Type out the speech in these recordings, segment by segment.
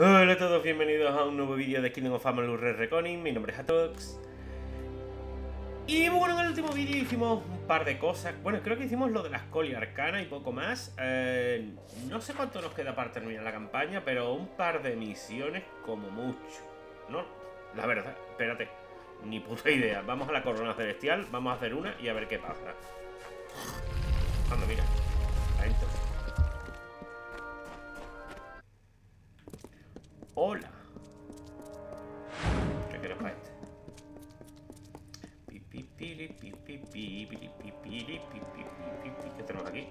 Hola a todos, bienvenidos a un nuevo vídeo de Kingdom of Family Red Reconing, mi nombre es Atox. Y bueno, en el último vídeo hicimos un par de cosas, bueno, creo que hicimos lo de la escolia arcana y poco más. Eh, No sé cuánto nos queda para terminar la campaña, pero un par de misiones como mucho. No, la verdad, espérate, ni puta idea. Vamos a la corona celestial, vamos a hacer una y a ver qué pasa. Anda, mira, Hola. ¿Qué quieres para este? ¿Qué tenemos aquí?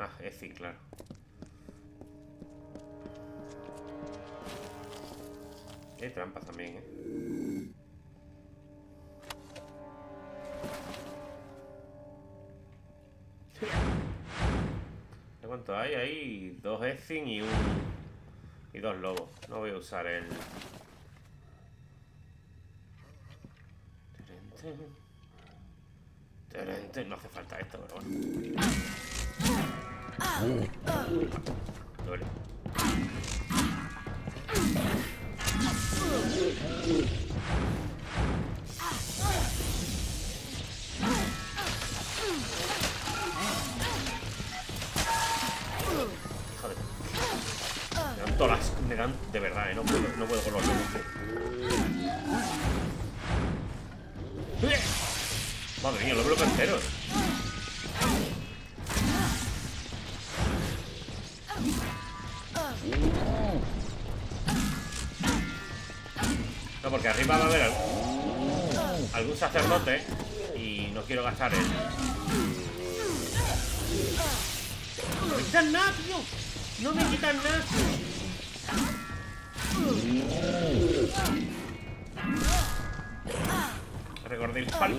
Ah, es claro. Hay trampas también, ¿eh? ¿Cuánto hay? Hay dos Ezin y un... Y dos lobos. No voy a usar el... No hace falta esto, pero bueno. Duele. Me dan de verdad, ¿eh? No puedo, no puedo con los. Madre mía, lo bloqueo entero. No, porque arriba va a haber algún, algún sacerdote y no quiero gastar el... ¡No me quitan nada, tío! ¡No me quitan nada! Recordéis pal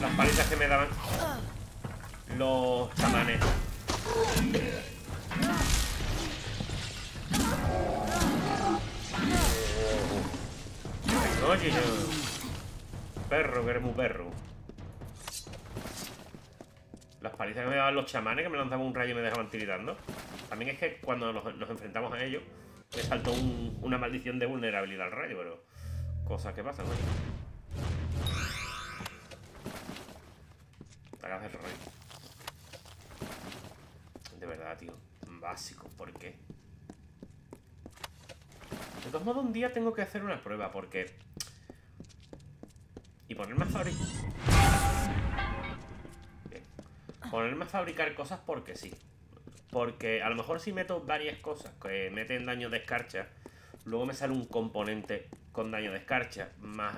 las palitas que me daban los chamanes. Oye, perro, que eres muy perro. Las palizas que me daban los chamanes que me lanzaban un rayo y me dejaban tiritando. También es que cuando nos, enfrentamos a ellos, me saltó una maldición de vulnerabilidad al rayo, pero cosas que pasan, ¿no? el rey. De verdad, tío. Básico, ¿por qué? De todos modos, un día tengo que hacer una prueba, porque... Y ponerme a fabricar... Ponerme a fabricar cosas porque sí. Porque a lo mejor si meto varias cosas que meten daño de escarcha, luego me sale un componente con daño de escarcha más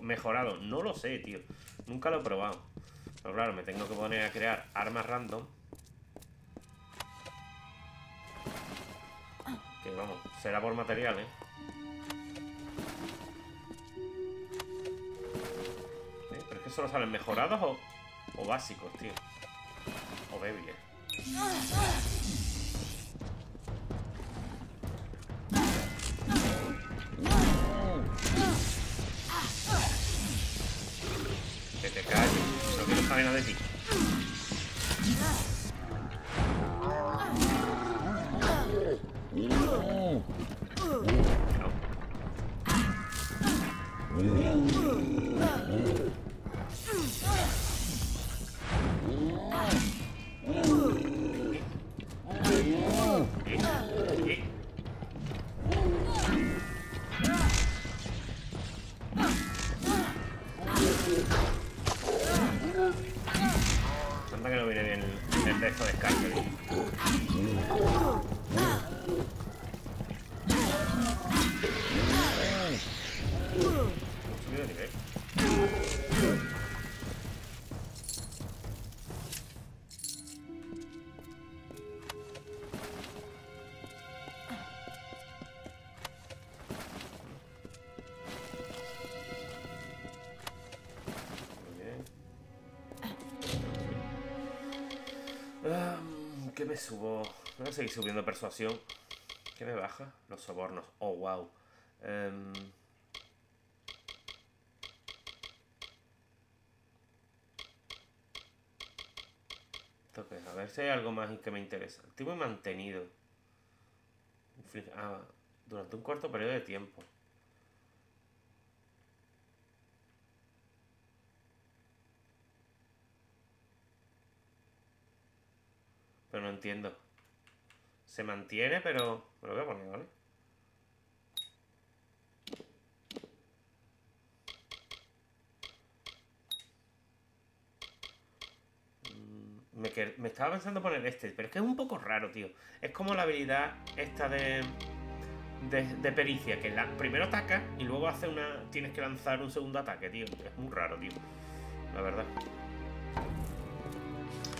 mejorado. No lo sé, tío. Nunca lo he probado. Pero claro, me tengo que poner a crear armas random. Que vamos, será por materiales. ¿Eh? Pero es que solo salen mejorados o, o básicos, tío. O débiles. Que te calles, no quiero saber nada de ti. Subo? Voy a seguir subiendo persuasión. ¿Qué me baja? Los sobornos. Oh, wow. Um... A ver si hay algo más que me interesa. Activo y mantenido. Ah, durante un corto periodo de tiempo. Pero no entiendo. Se mantiene, pero... Me lo voy a poner, ¿vale? Me, estaba pensando poner este, pero es que es un poco raro, tío. Es como la habilidad esta de, de, pericia, que la, primero ataca y luego hace una. Tienes que lanzar un segundo ataque, tío. Es muy raro, tío. La verdad.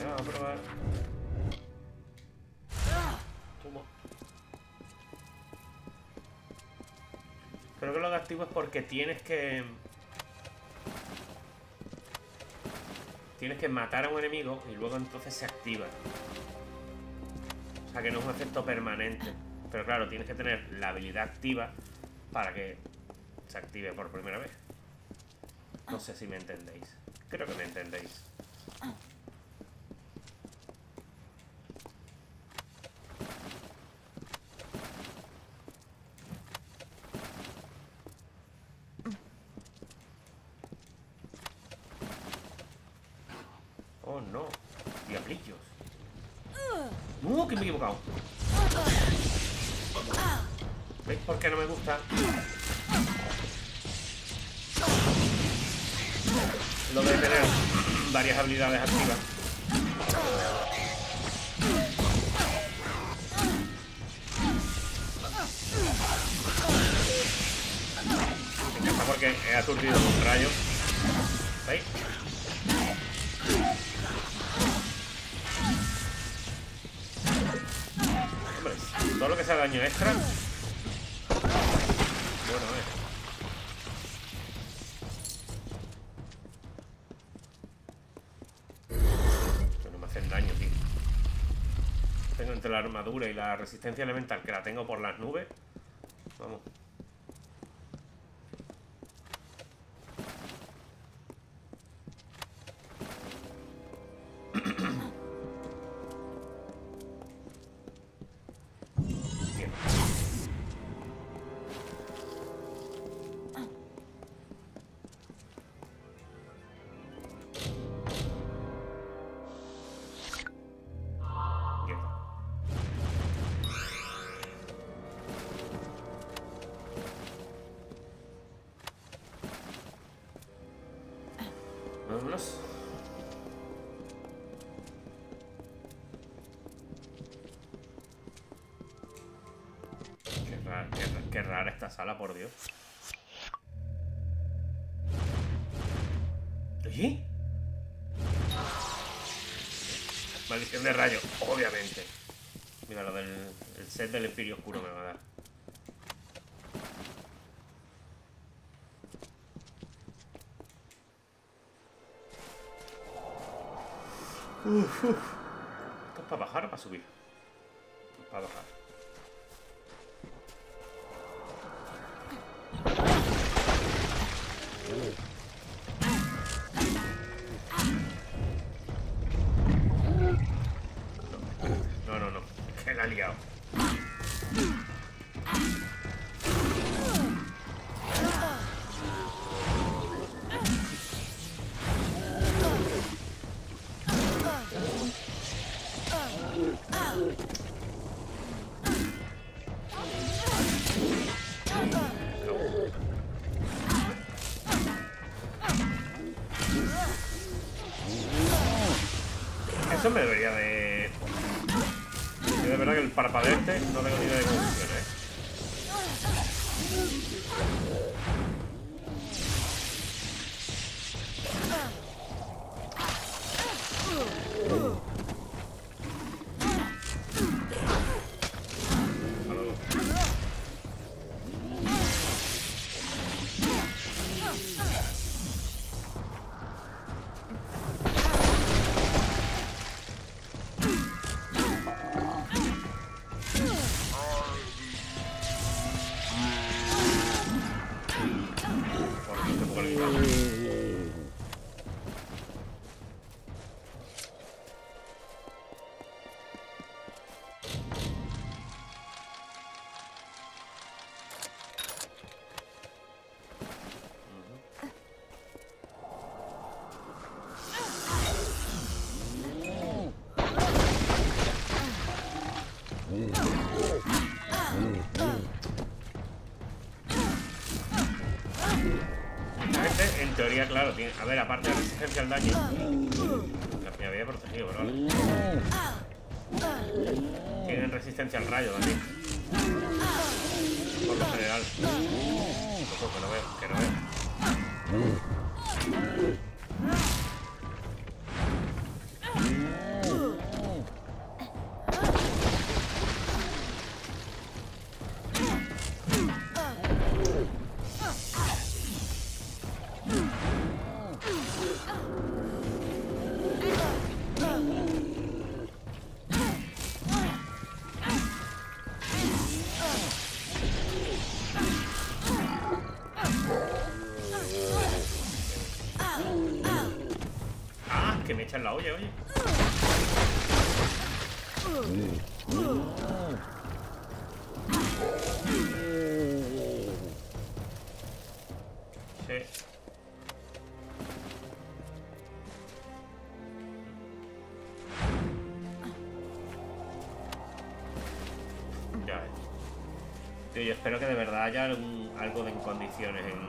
Vamos a probar. Creo que lo que activo es porque tienes que tienes que matar a un enemigo y luego entonces se activa. O sea que no es un efecto permanente. Pero claro, tienes que tener la habilidad activa para que se active por primera vez. No sé si me entendéis. Creo que me entendéis. Habilidades activas. Encanta porque he aturdido un rayo. ¿Veis? Hombre, todo lo que sea daño extra y la resistencia elemental que la tengo por las nubes. Qué, rara esta sala, por Dios. ¿Sí? Maldición de rayo, obviamente. Mira, lo del el set del Empirio Oscuro me va a dar. Uf, ¿Esto es para bajar o para subir? Para bajar. Me debería de... De verdad que el parpadeo este no tengo ni idea de cómo funciona, ¿eh? Ver, aparte de resistencia al daño. Me había protegido, vale. Tienen resistencia al rayo también. La olla, oye. Sí. Ya yo espero que de verdad haya algo de en condiciones en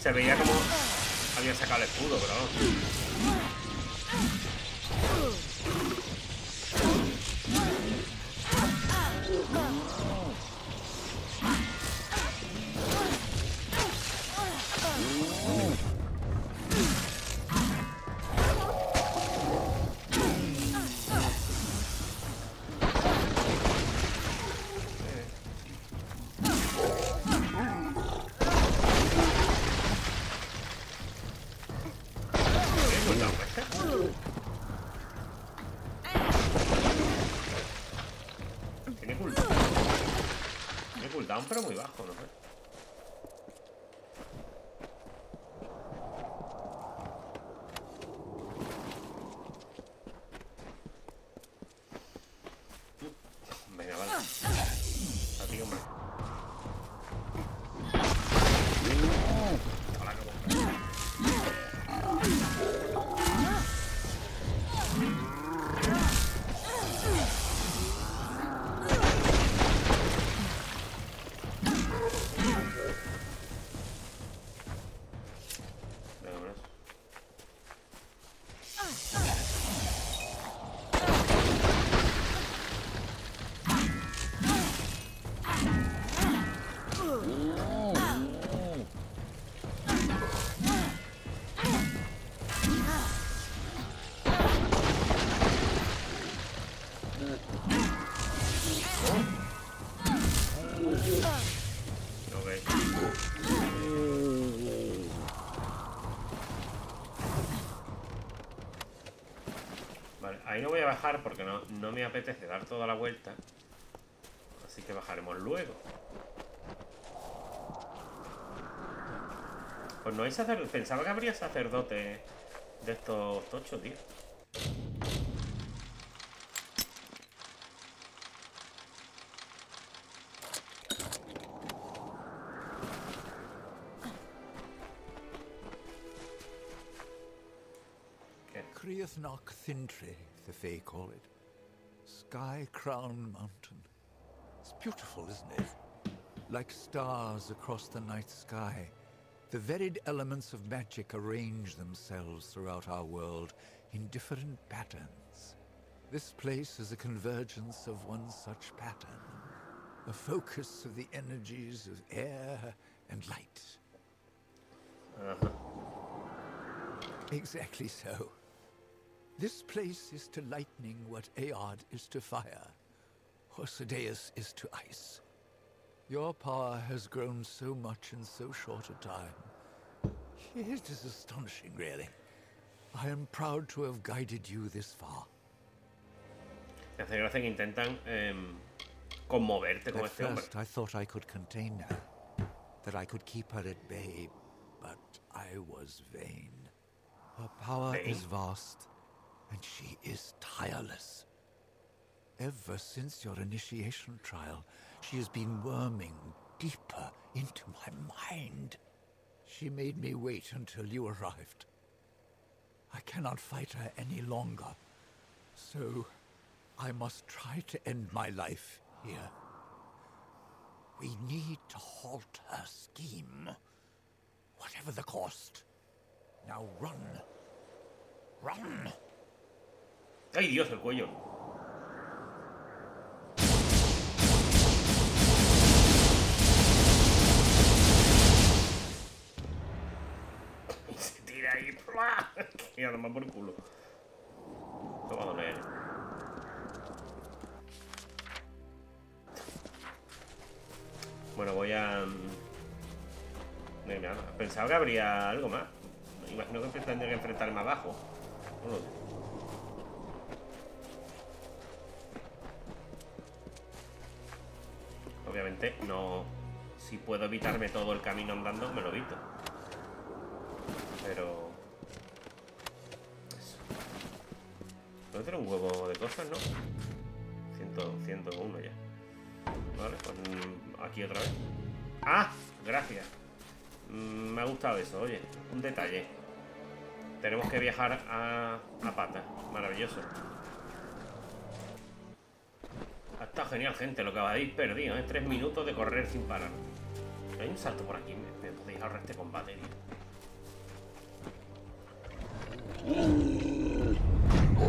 Se veía como había sacado el escudo, pero pero bajar porque no, no me apetece dar toda la vuelta. Así que bajaremos luego. Pues no hay sacerdote. Pensaba que habría sacerdote de estos tochos, tío. Kriathnok Thintri the Fae call it. Sky Crown Mountain. It's beautiful, isn't it? Like stars across the night sky, the varied elements of magic arrange themselves throughout our world in different patterns. This place is a convergence of one such pattern, a focus of the energies of air and light. Uh -huh. Exactly so. This place is to lightning what Aod is to fire, or Sedeus is to ice. Your power has grown so much in so short a time. It is astonishing, really. I am proud to have guided you this far. Me hace gracia que intentan eh, conmoverte con At este hombre. first, I thought I could contain her, that I could keep her at bay, but I was vain. Her power Vain? is vast, and she is tireless. Ever since your initiation trial, she has been worming deeper into my mind. She made me wait until you arrived. I cannot fight her any longer, so I must try to end my life here. We need to halt her scheme, whatever the cost. Now run. Run! ¡Ay, Dios, el cuello! Y se tira ahí. Y a tomar por culo. Toma doler. Bueno, voy a... mm. Pensaba que habría algo más. Imagino que tendría que enfrentarme abajo. No lo Obviamente no... Si puedo evitarme todo el camino andando, me lo evito. Pero... Eso. Puedo tener un huevo de cosas, ¿no? 100, 101 ya. Vale, pues mm, aquí otra vez. ¡Ah! Gracias. Mm, Me ha gustado eso, oye. Un detalle. Tenemos que viajar a, a pata. Maravilloso. Ha estado genial, gente. Lo que habéis perdido, ¿eh? Tres minutos de correr sin parar. Hay un salto por aquí. Me, podéis ahorrar este combate, tío.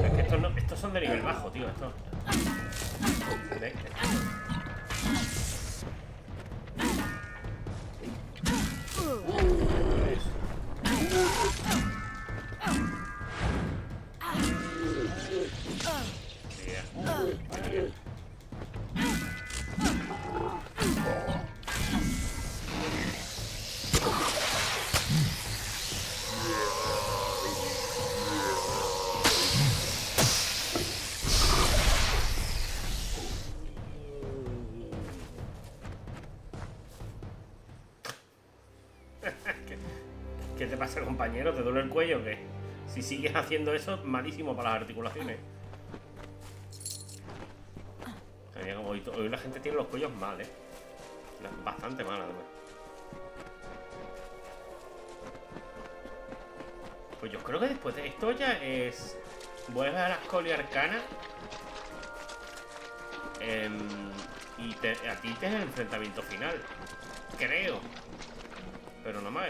Es que estos, no- estos son de nivel bajo, tío. Estos. Compañero? ¿Te duele el cuello o qué? Si sigues haciendo eso, malísimo para las articulaciones. Hoy, la gente tiene los cuellos mal, ¿eh? Bastante mal, además. Pues yo creo que después de esto ya es... Vuelves a la Escolia Arcana. em, y a ti te es el enfrentamiento final. Creo. Pero no me.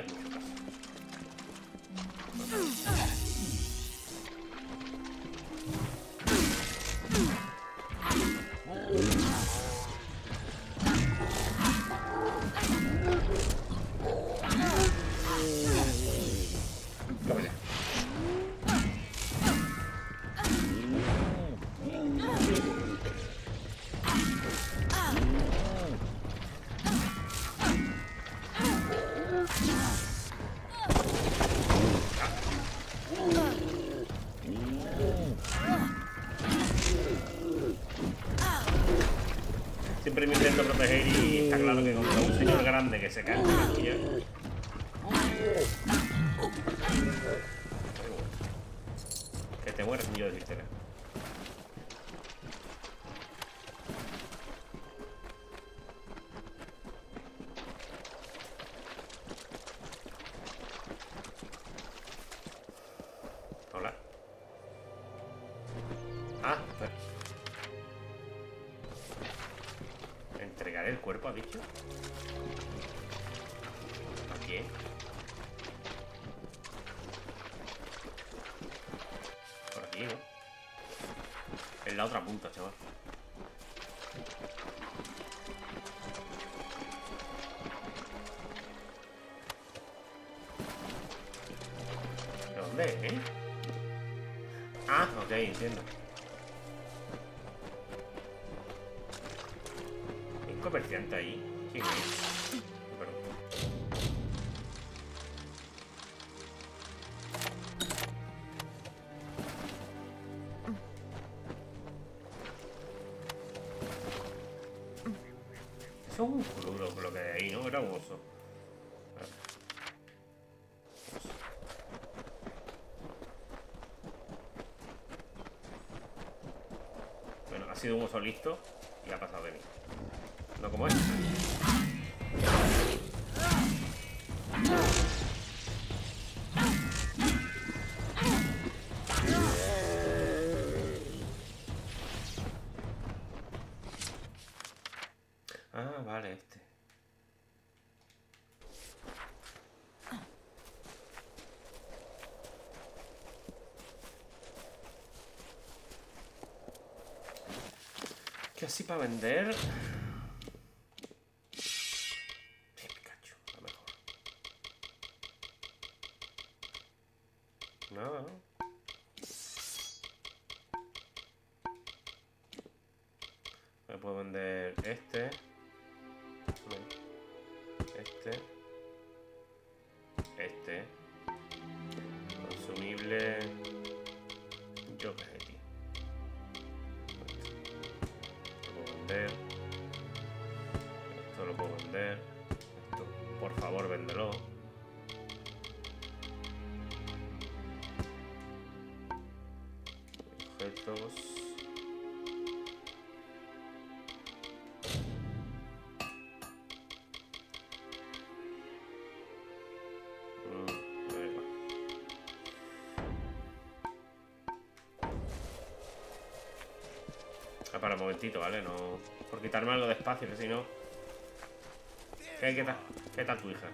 Grande que se cae Ah, ok, entiendo. Hay un comerciante ahí. ¿Quién es? Perdón. Esto es un crudo, lo que hay ahí, ¿no? Era un oso. Sido un oso listo y ha pasado de mí. No como este. Así para vender. Momentito, ¿vale? No. Por quitarme algo de espacio, que si no. ¿Qué, qué tal? ¿Qué tal tu hija?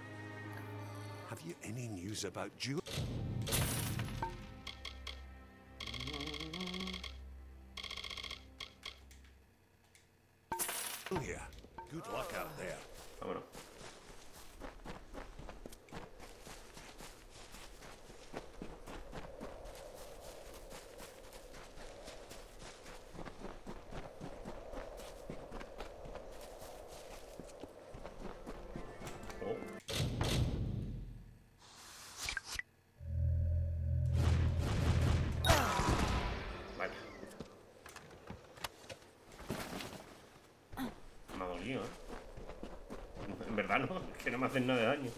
Que no me hacen nada de daño.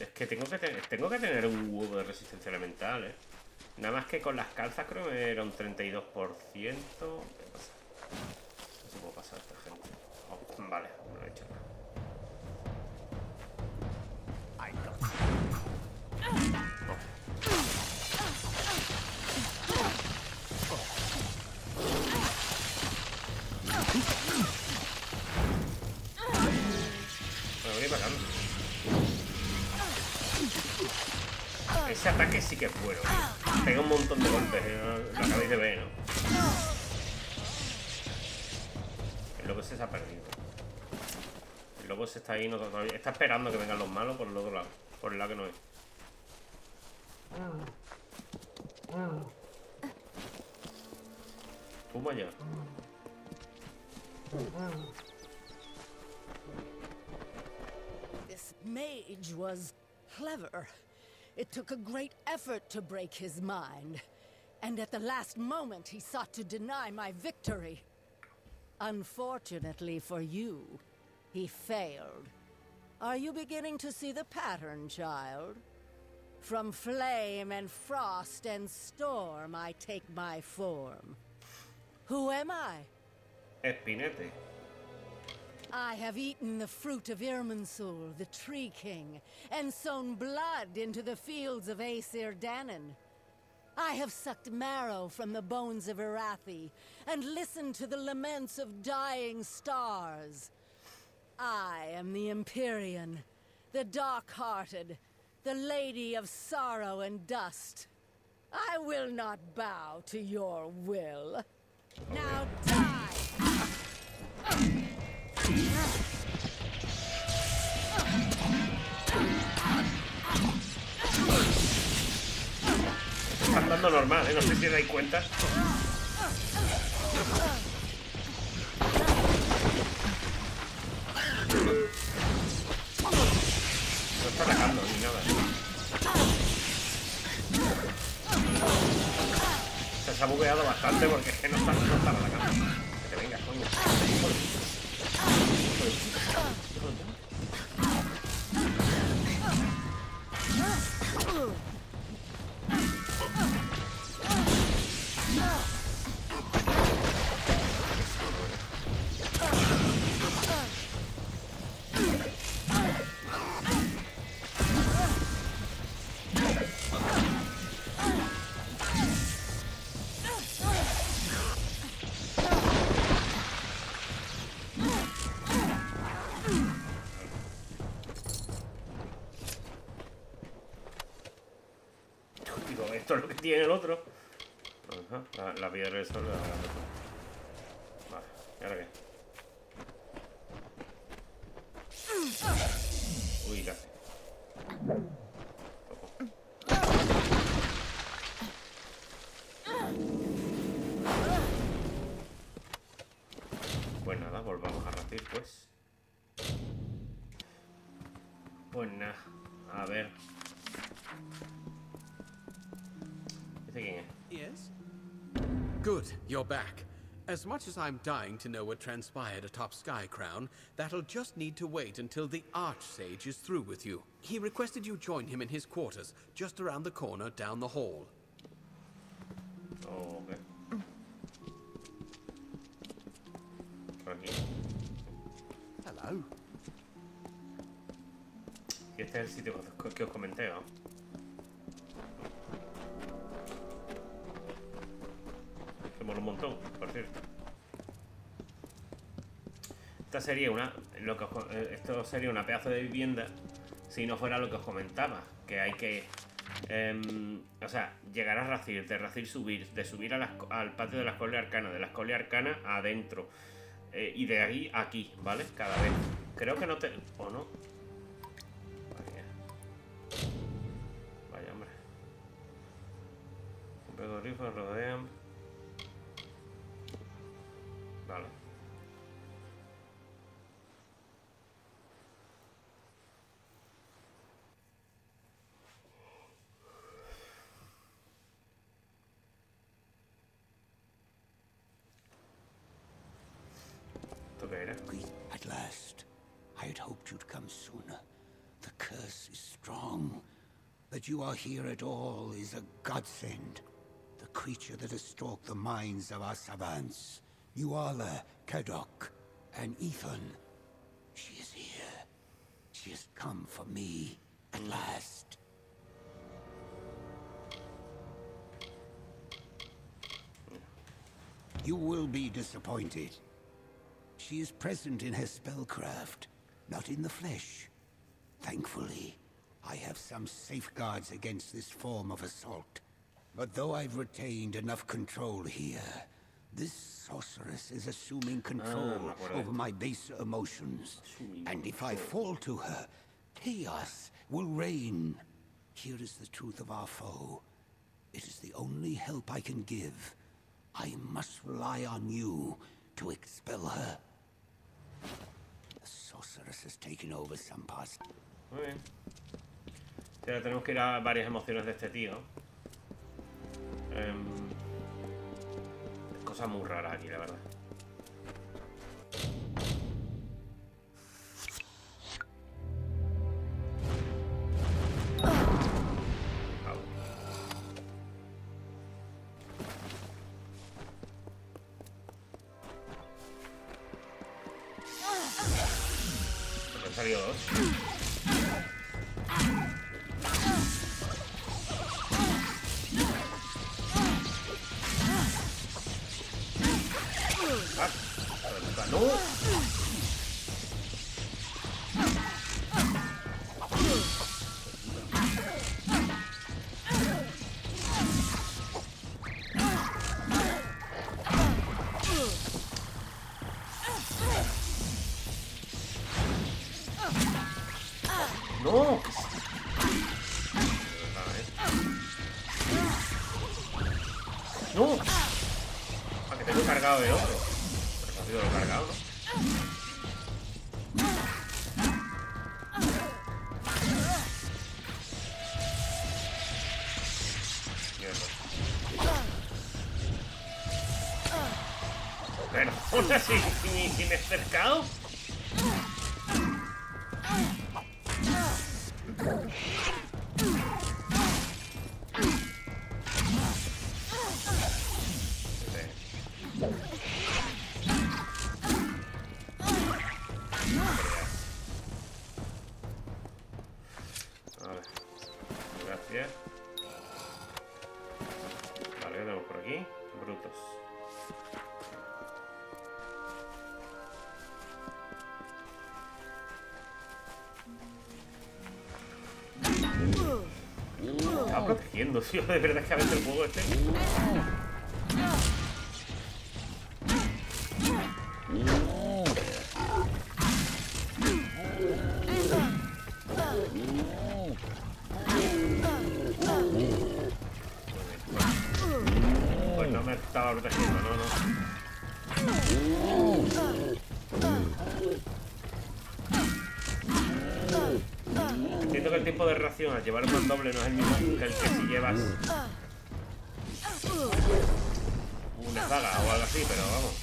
Es que tengo que tener, tengo que tener un huevo de resistencia elemental, ¿eh? Nada más que con las calzas creo que era un 32%. Que es bueno. Pega un montón de golpes, ¿eh? lo acabáis de ver, ¿no? El lobo ese se ha perdido. El lobo ese está ahí, no, todavía, está esperando que vengan los malos por el otro lado. Por el lado que no es. Toma ya. This mage was clever. It took a great effort to break his mind. And at the last moment, he sought to deny my victory. Unfortunately for you, he failed. Are you beginning to see the pattern, child? From flame and frost and storm, I take my form. Who am I? Espinete. I have eaten the fruit of Irminsul, the Tree King, and sown blood into the fields of Aesir Danon. I have sucked marrow from the bones of Arathi, and listened to the laments of dying stars. I am the Empyrean, the dark-hearted, the Lady of Sorrow and Dust. I will not bow to your will. Now die! Están dando normal, ¿eh? No sé si dais cuenta. No está atacando ni nada. Se, se ha bugueado bastante porque es que no está, no está atacando. Que te vengas, coño. Digo, esto es tiene el otro. Ajá, la, la piedra del sol. la- Vale, ¿y ahora qué? As much as I'm dying to know what transpired atop Sky Crown, that'll just need to wait until the Archsage is through with you. He requested you join him in his quarters, just around the corner down the hall. Oh, ok. Por aquí. Hello. Este es el sitio que os comenté, ¿no? Un montón, por cierto. Esta sería una. Eh, esto sería una pedazo de vivienda si no fuera lo que os comentaba. Que hay que. em, o sea, llegar a Racir, de Racir subir, de subir al patio de la escuela arcana, de la escuela arcana adentro. eh, y de ahí a aquí, ¿vale? Cada vez. Creo que no te. ¿O no? Vaya. Vaya, hombre. Pedoglifos rodean. I had hoped you'd come sooner. The curse is strong. That you are here at all is a godsend. The creature that has stalked the minds of our savants. Nuala, Kadok, and Ethan. She is here. She has come for me, at last. You will be disappointed. She is present in her spellcraft, not in the flesh. Thankfully, I have some safeguards against this form of assault. But though I've retained enough control here, this sorceress is assuming control me over my baser emotions. Assuming And if I fall to her, chaos will reign. Here is the truth of our foe. It is the only help I can give. I must rely on you to expel her. Muy bien. Tenemos que ir a varias emociones de este tío. Em, cosas muy raras aquí, la verdad. No. No. No. Ah, que tengo cargado el otro. Protegiendo, tío. De verdad que a veces el juego este. De reacción al llevar un doble no es el mismo que el que si llevas una saga o algo así, pero vamos.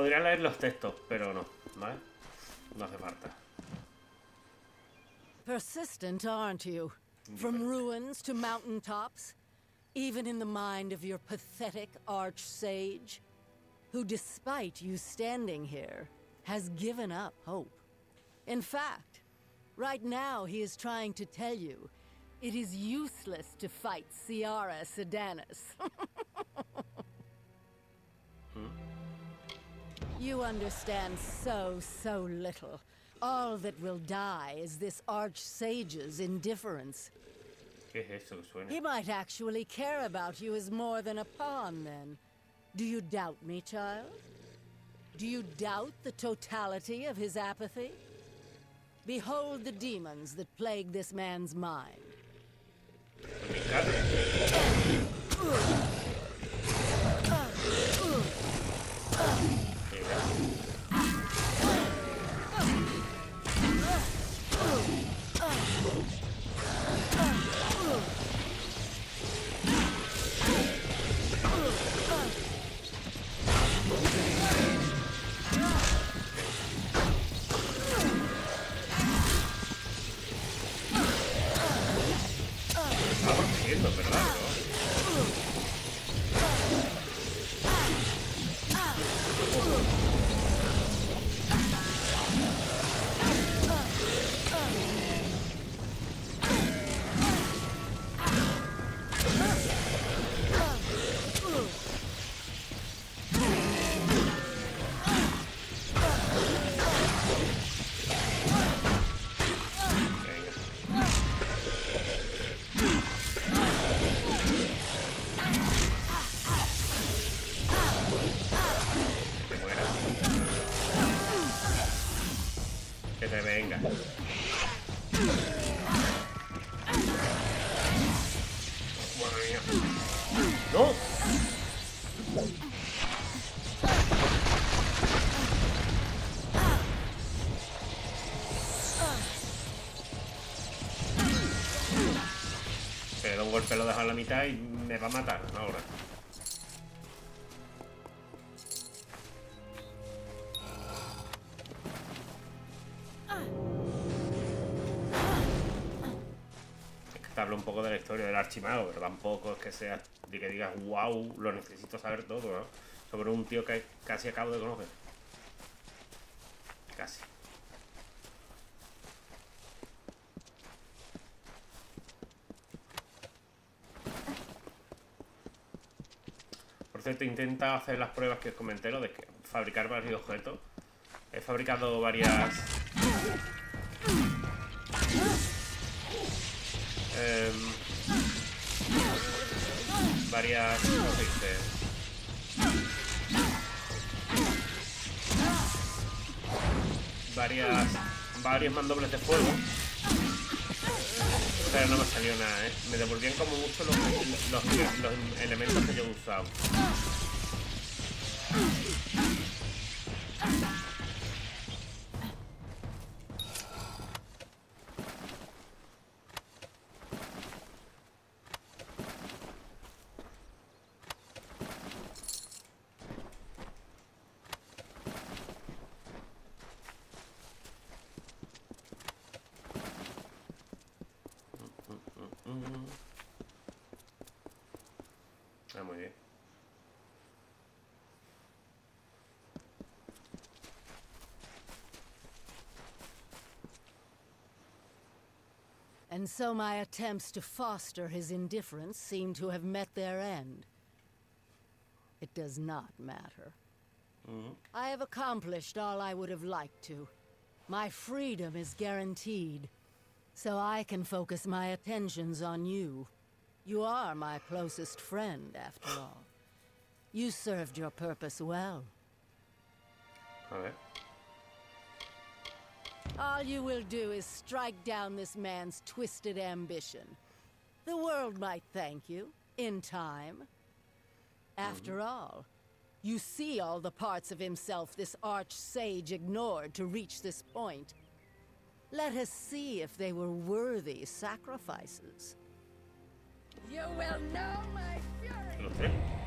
Podría leer los textos, pero no, ¿vale? No hace falta. Persistent, aren't you? From ruins to mountaintops, even in the mind of your pathetic arch sage, who, despite you standing here, has given up hope. In fact, right now he is trying to tell you it is useless to fight Ciara Sedanis. You understand so, so little. All that will die is this archsage's indifference. ¿Qué es eso suena? He might actually care about you as more than a pawn, then. Do you doubt me, child? Do you doubt the totality of his apathy? Behold the demons that plague this man's mind. Golpe, lo deja a la mitad y me va a matar ahora. Es que te hablo un poco de la historia del archimago, pero tampoco es que sea de que digas, wow, lo necesito saber todo, ¿no? Sobre un tío que casi acabo de conocer. te intenta hacer las pruebas que os comenté, lo de fabricar varios objetos. He fabricado varias... Eh, varias... ¿Cómo varias varios mandobles de fuego pero no me salió nada ¿eh? me devolvían como mucho los, los elementos que yo he usado And so my attempts to foster his indifference seem to have met their end. It does not matter. Mm-hmm. I have accomplished all I would have liked to. My freedom is guaranteed. So I can focus my attentions on you. You are my closest friend, after all. You served your purpose well. A ver. All you will do is strike down this man's twisted ambition. The world might thank you, in time. After mm-hmm. all, you see all the parts of himself this arch sage ignored to reach this point. Let us see if they were worthy sacrifices. You will know my fury! ¿Los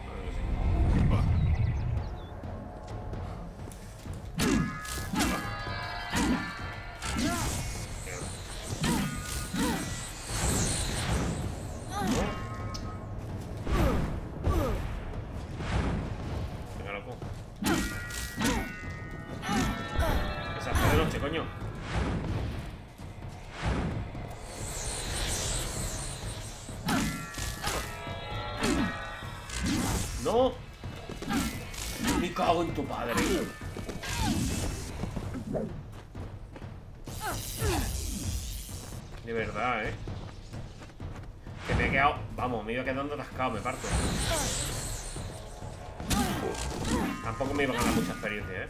Tu padre. De verdad, ¿eh? Que me he quedado... Vamos, me iba quedando atascado, me parto. Tampoco me iba a ganar mucha experiencia, ¿eh?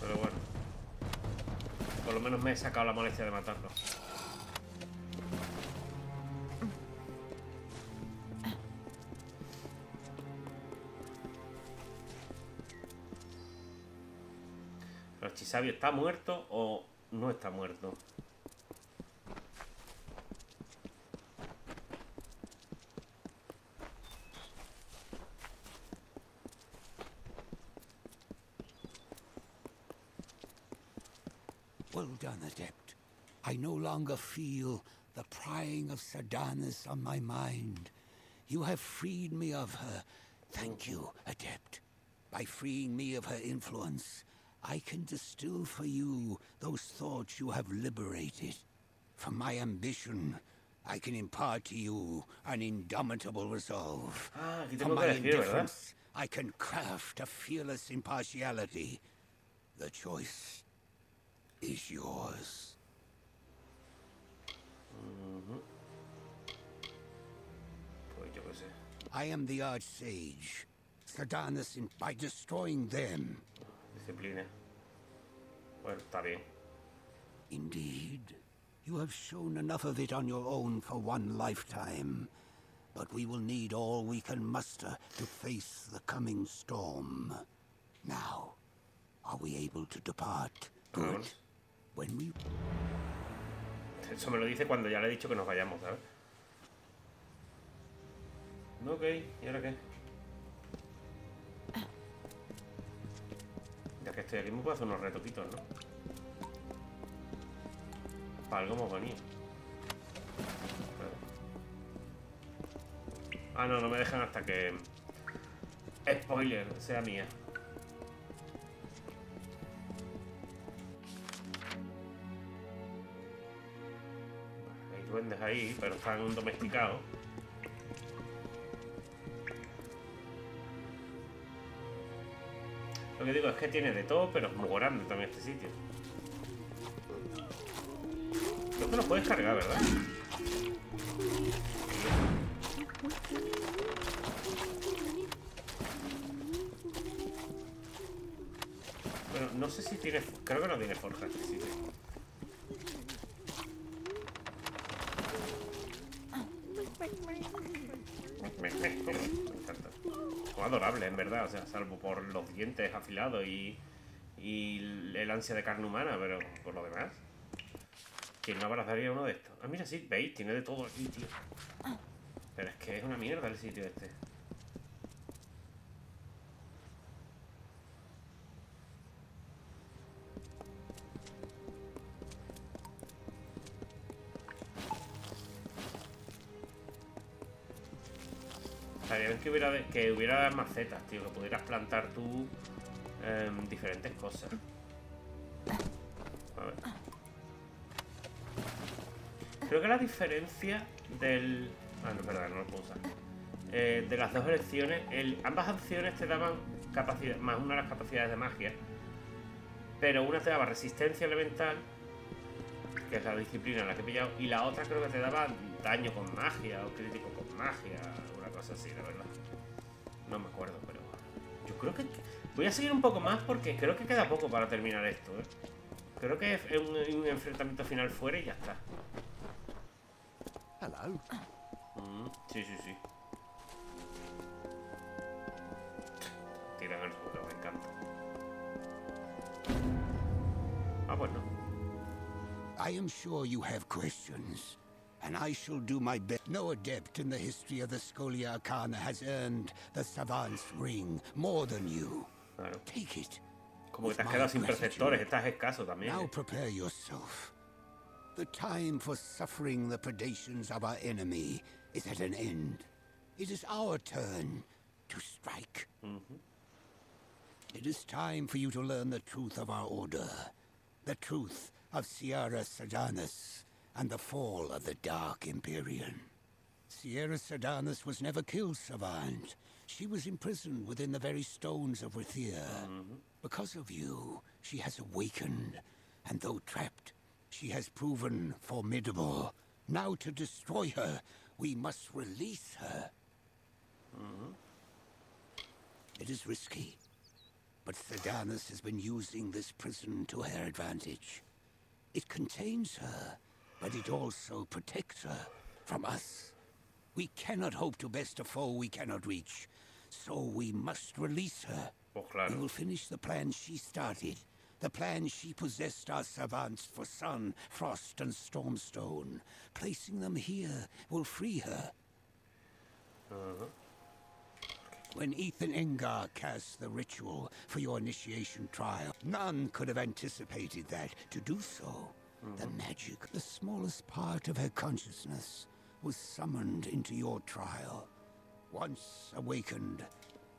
Pero bueno. Por lo menos me he sacado la molestia de matarlo. ¿El Chisabio está muerto o no está muerto? Well done, Adept. I no longer feel the prying of Sardanis on my mind. You have freed me of her. Thank mm-hmm. you, Adept. By freeing me of her influence, I can distill for you those thoughts you have liberated. From my ambition, I can impart to you an indomitable resolve. Ah, From my indifference, I can craft a fearless impartiality. The choice is yours. Yo. I am the Archsage. Sardanis, in, by destroying them, Disciplina. Bueno, está bien. indeed, you have shown enough of it on your own for one lifetime. But we will need all we can muster to face the coming storm. Now, are we able to depart? Good. When we Eso me lo dice cuando ya le he dicho que nos vayamos, ¿sabes? Ok. ¿Y ahora qué? Que estoy aquí me puedo hacer unos retoquitos, ¿no? Para algo hemos venido. Ah, no, no me dejan hasta que... Spoiler, sea mía. Hay duendes ahí, pero están domesticados. Lo que digo es que tiene de todo, pero es muy grande también este sitio. Creo que lo puedes cargar, ¿verdad? Bueno, no sé si tiene... Creo que no tiene forja este sitio. Me encanta. Son adorables, en verdad, o sea, salvo por los dientes afilados y, y el ansia de carne humana, pero por lo demás. ¿Quién no abrazaría uno de estos? Ah, mira, sí, veis, tiene de todo aquí, tío. Pero es que es una mierda el sitio este. Hubiera, que hubiera macetas, tío, que pudieras plantar tú em, diferentes cosas. A ver. Creo que la diferencia del... Ah, no, verdad, no lo puedo usar. Eh, de las dos elecciones, el- ambas opciones te daban capacidad, más una de las capacidades de magia, pero una te daba resistencia elemental, que es la disciplina en la que he pillado, y la otra creo que te daba daño con magia o crítico con magia, una cosa así, la verdad. No me acuerdo, pero yo creo que voy a seguir un poco más porque creo que queda poco para terminar esto. ¿eh? Creo que es un, un enfrentamiento final fuera y ya está. Hello. Mm, sí, sí, sí. Tiran al suelo, me encanta. Ah, bueno. I am sure you have questions, and I shall do my best. No adept in the history of the Scholia Arcana has earned the Savant's Ring more than you. Claro. Take it. Como que te has quedado sin preceptores, estás escaso también. Now ¿eh? prepare yourself. The time for suffering the predations of our enemy is at an end. It is our turn to strike. It is time for you to learn the truth of our order, the truth of Sierra Sedanus, and the fall of the Dark Empyrean. Sierra Sedanus was never killed, Savant. She was imprisoned within the very stones of Rithia. Mm-hmm. Because of you, she has awakened, and though trapped, she has proven formidable. Now to destroy her, we must release her. Mm-hmm. It is risky, but Sedanus has been using this prison to her advantage. It contains her, but it also protects her from us. We cannot hope to best a foe we cannot reach, so we must release her. Pues We will finish the plan she started. The plan she possessed our savants for Sun, Frost, and Stormstone. Placing them here will free her. Uh-huh. When Ethan Engar cast the ritual for your initiation trial, none could have anticipated that. To do so, the magic, the smallest part of her consciousness, was summoned into your trial. Once awakened,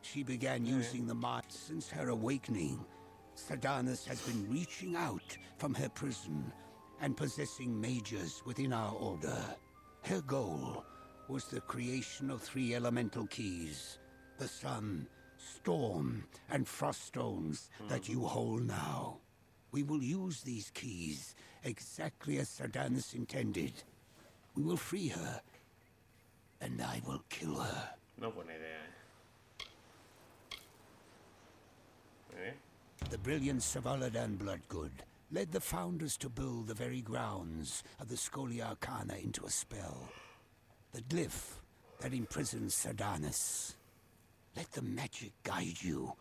she began using the mind. Since her awakening, Sardanis has been reaching out from her prison and possessing mages within our order. Her goal was the creation of three elemental keys the sun, storm, and frost stones that hmm. you hold now. We will use these keys exactly as Sardanis intended. We will free her, and I will kill her. No buena idea, eh. The brilliant Savaladan Bloodgood led the founders to build the very grounds of the Scholia Arcana into a spell. The glyph that imprisons Sardanis. Let the magic guide you.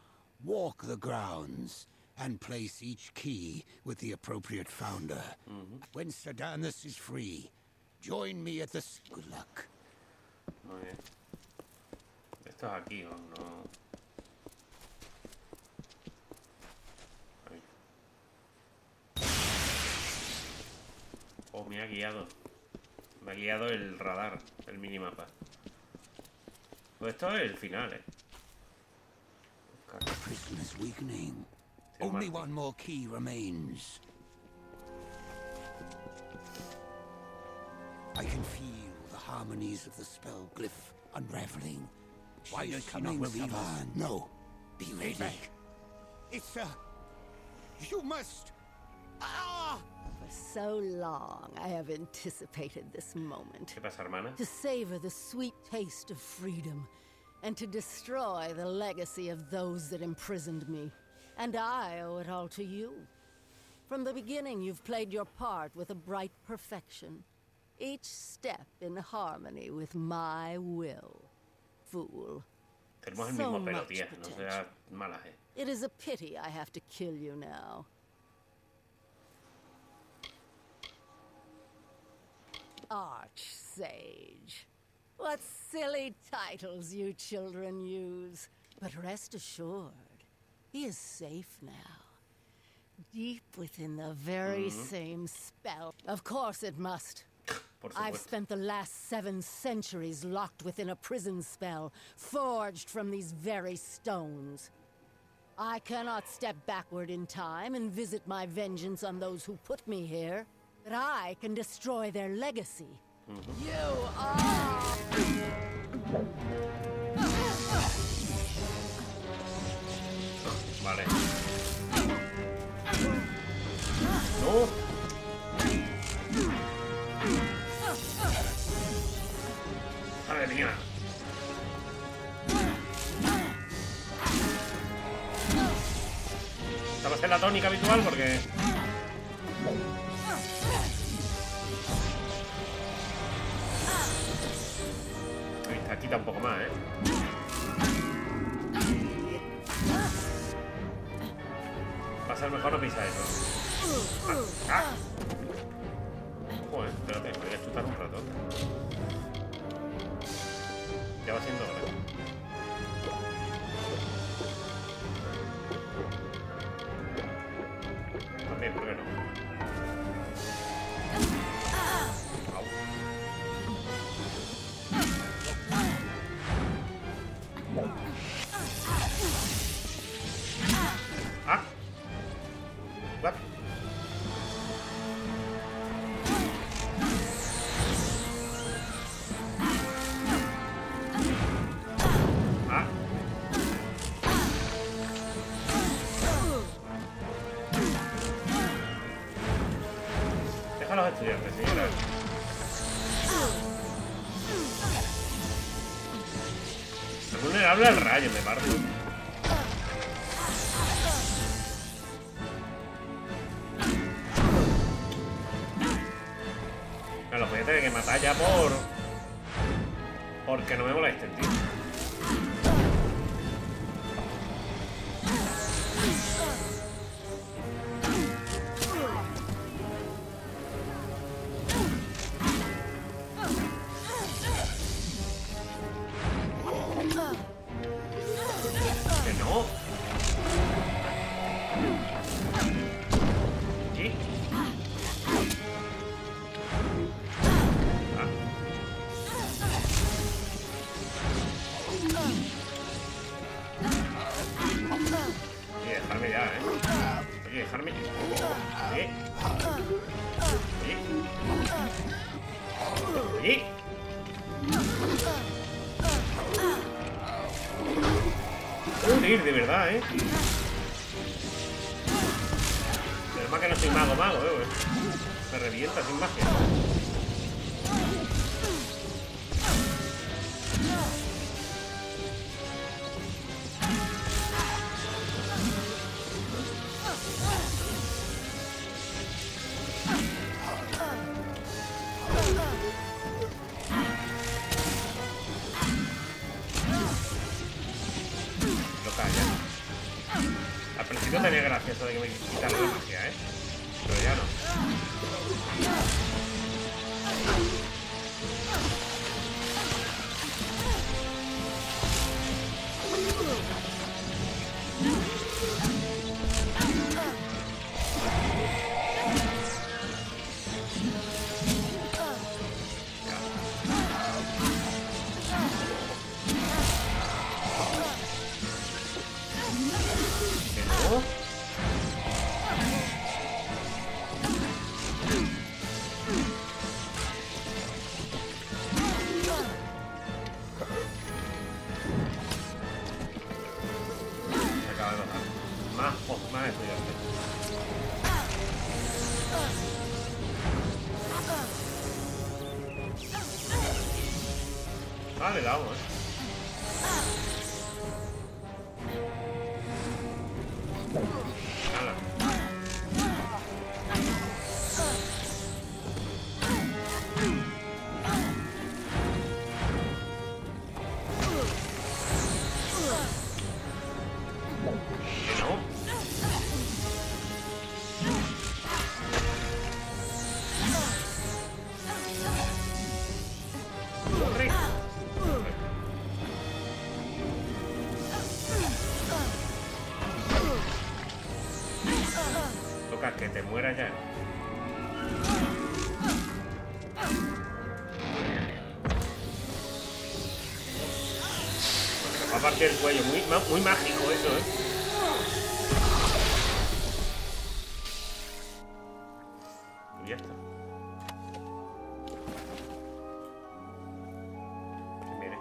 Walk the grounds and place each key with the appropriate founder. When Sardanis is free, join me at the... Good luck. Muy bien. Esto es aquí, ¿o no? Ahí. Oh, me ha guiado. Me ha guiado el radar, el minimapa. Pues esto es el final, eh. Buscar. Prisoner's weakening. Sí, Only Marco. one more key remains. I can feel the harmonies of the spell glyph unraveling. Why She is is she coming, not relieved? No. Be ready. back. It's a... You must... Ah! For so long, I have anticipated this moment. ¿Qué pasa, hermana? To savor the sweet taste of freedom, and to destroy the legacy of those that imprisoned me. And I owe it all to you. From the beginning, you've played your part with a bright perfection. Each step in harmony with my will. Fool. Tenemos el So mismo pelo, much tía. No seas mala, eh. It is a pity I have to kill you now. Archsage. What silly titles you children use. But rest assured, he is safe now. Deep within the very mm-hmm. same spell. Of course it must. I've spent the last seven centuries locked within a prison spell, forged from these very stones. I cannot step backward in time and visit my vengeance on those who put me here, but I can destroy their legacy. Mm-hmm. You are. Vale. No. Madre mía. Estamos en la tónica habitual porque... Ahí está, más, ¿eh? Va a ser mejor no pisar eso. Ah, ah. Joder, espérate, me voy chutar un rato. Ya va siendo hora. Gracia eso de que me quitaran la magia, ¿eh? Muy, mágico eso, ¿eh? Y ya está. Mire.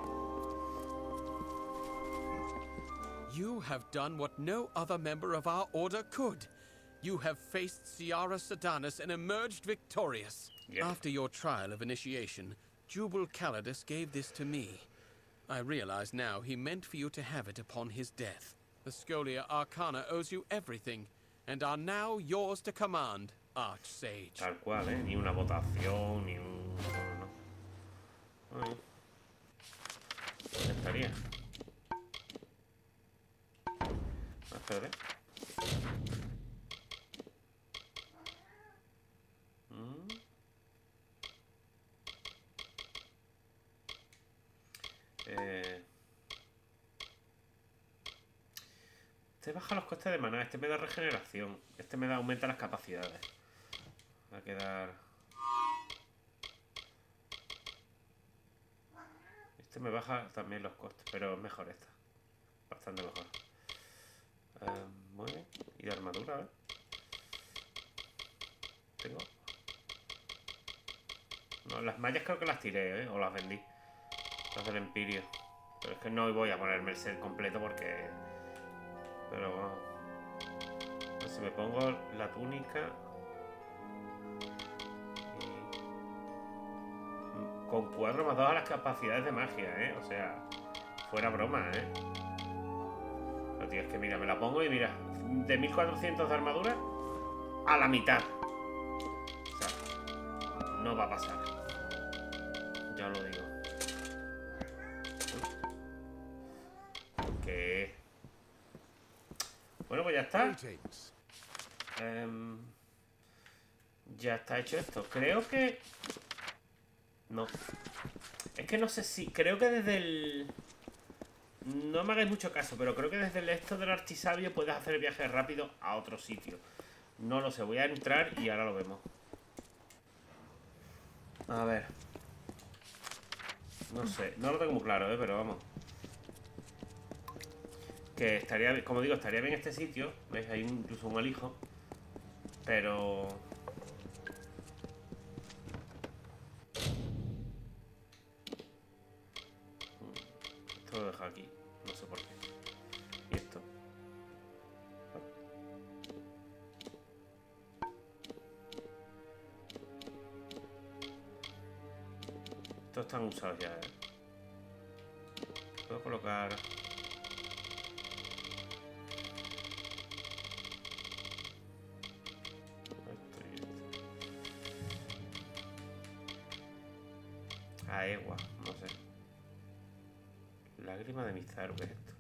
You have done what no other member of our order could. You have faced Ciara Sedanus and emerged victorious. Yeah. After your trial of initiation, Jubal Calidus gave this to me. I realize now he meant for you to have it upon his death. The Scholia Arcana owes you everything, and are now yours to command, Archsage. Tal cual, ¿eh? Ni una votación, ni un... No. Este baja los costes de maná, este me da regeneración, este me da aumenta las capacidades. Va a quedar. Este me baja también los costes, pero es mejor esta. Bastante mejor. Eh, muy bien. Y de armadura, a. Tengo. No, las mallas creo que las tiré, ¿eh? O las vendí. Las del Empirio. Pero es que no voy a ponerme el set completo porque. Pero bueno. Pues si me pongo la túnica. Con 4 más 2 a las capacidades de magia, ¿eh? O sea, fuera broma, ¿eh? Pero tío, es que mira, me la pongo y mira, de 1400 de armadura a la mitad. O sea, no va a pasar. Ya lo digo. Ya está. Em, ya está hecho esto. Creo que... No. Es que no sé si... Creo que desde el... No me hagáis mucho caso, pero creo que desde el esto del archisabio puedes hacer el viaje rápido a otro sitio. No lo sé, voy a entrar y ahora lo vemos. A ver. No sé, no lo tengo muy claro, ¿eh? pero vamos. Que estaría, como digo, estaría bien este sitio. ¿Veis? Hay incluso un alijo. Pero... Esto lo dejo aquí. No sé por qué. ¿Y esto? Estos están usados ya, ¿eh? Puedo colocar... No sé. Lágrima de Mizaru, ¿qué es esto?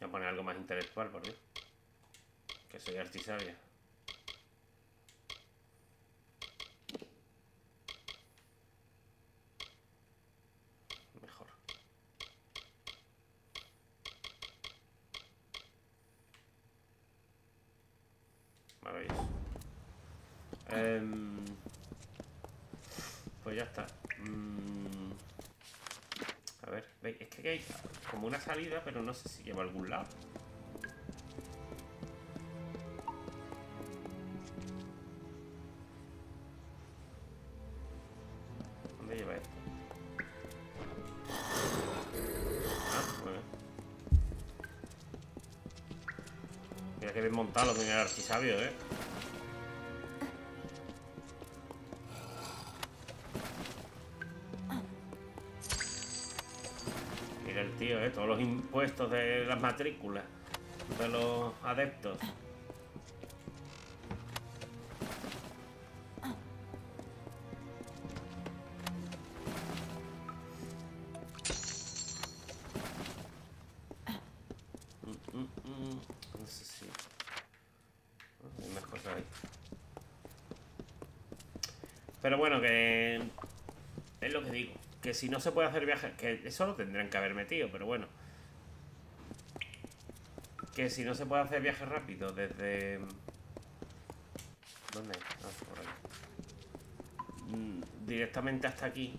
Voy a poner algo más intelectual, por Dios. Que soy artisabia. Mejor. Em, pues ya está. Mm, a ver, veis, es que hay como una salida, pero no sé si lleva algún lado. Artisabio, eh. Mira el tío, eh, todos los impuestos de las matrículas de los adeptos. Bueno, que. Es lo que digo. Que si no se puede hacer viaje... Que eso lo tendrán que haber metido, pero bueno. Que si no se puede hacer viaje rápido desde... ¿Dónde? Ah, por ahí. Mm, directamente hasta aquí.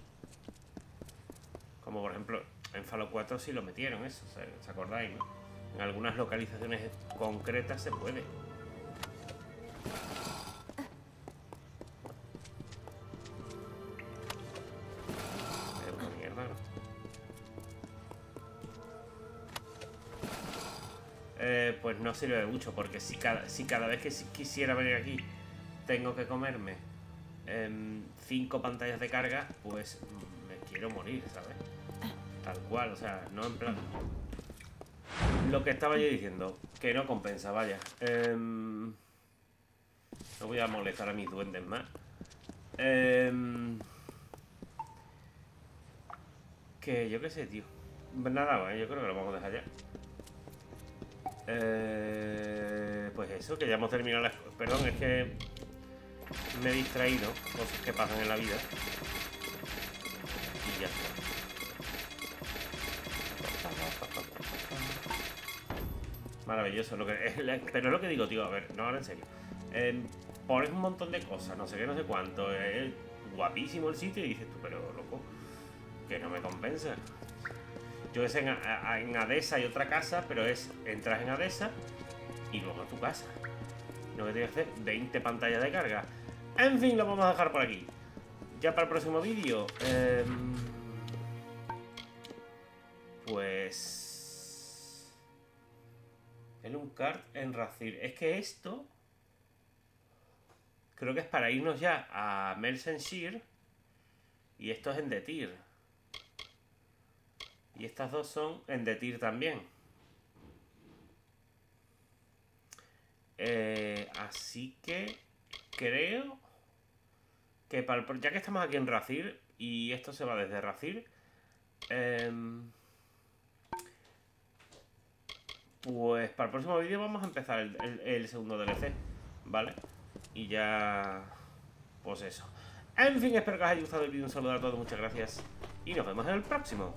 Como por ejemplo, en Fallout 4 sí lo metieron eso, ¿se acordáis? No? En algunas localizaciones concretas se puede. No sirve de mucho, porque si cada, si cada vez que quisiera venir aquí tengo que comerme em, cinco pantallas de carga, pues me quiero morir, ¿sabes? Tal cual, o sea, no en plan... Lo que estaba yo diciendo, que no compensa, vaya. Em, no voy a molestar a mis duendes más. Em, que yo qué sé, tío. Nada, bueno, yo creo que lo vamos a dejar ya. Eh, pues eso, que ya hemos terminado la... Perdón, es que me he distraído, cosas que pasan en la vida. Y ya está. Maravilloso, lo que, pero es lo que digo, tío, a ver, no, ahora en serio. Eh, pones un montón de cosas, no sé qué, no sé cuánto, es guapísimo el sitio y dices tú, pero loco, que no me compensa. Yo es en, en Adesa hay otra casa, pero es entras en Adesa y luego a tu casa. Lo que tienes que hacer 20 pantallas de carga. En fin, lo vamos a dejar por aquí. Ya para el próximo vídeo. Em, pues... El Uncart en Racir. Es que esto... Creo que es para irnos ya a Melsenshire. Y esto es en Detir. Y estas dos son en Detir también. Eh, así que creo que para el, ya que estamos aquí en Racir y esto se va desde Racir, em, pues para el próximo vídeo vamos a empezar el, segundo DLC, ¿vale? Y ya... Pues eso. En fin, espero que os haya gustado el vídeo. Un saludo a todos, muchas gracias. Y nos vemos en el próximo.